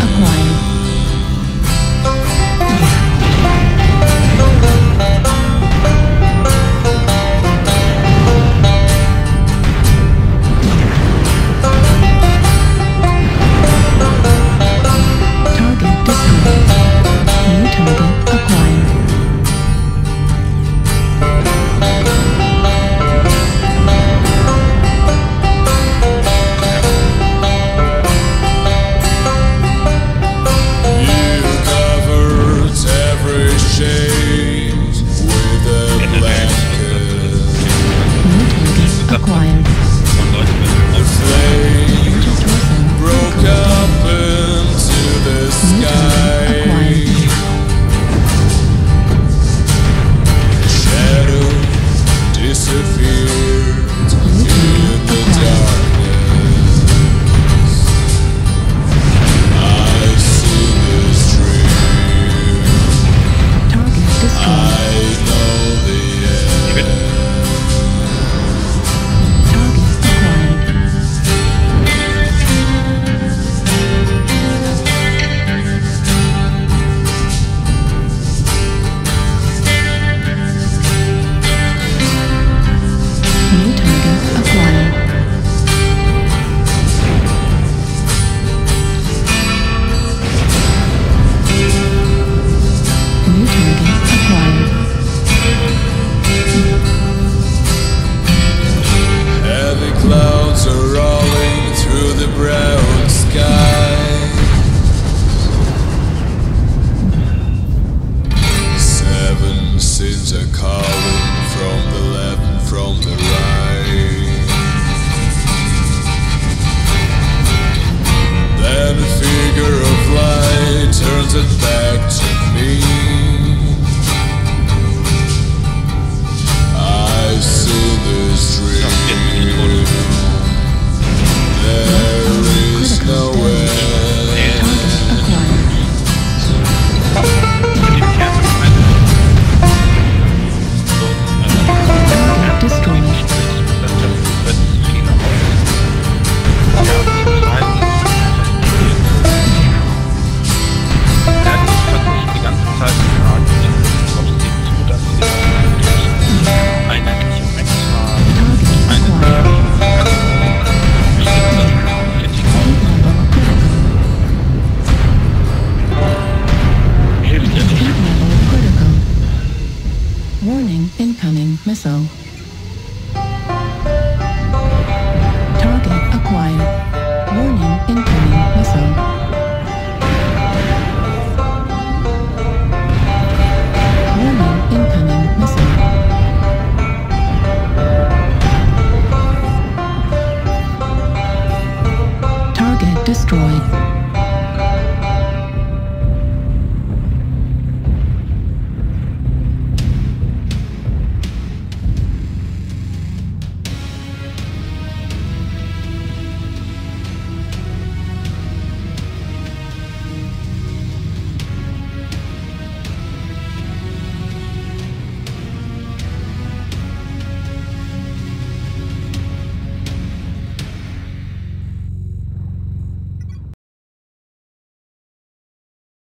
acquired. Warning, incoming missile. Target acquired. Warning, incoming missile. Warning, incoming missile. Target destroyed.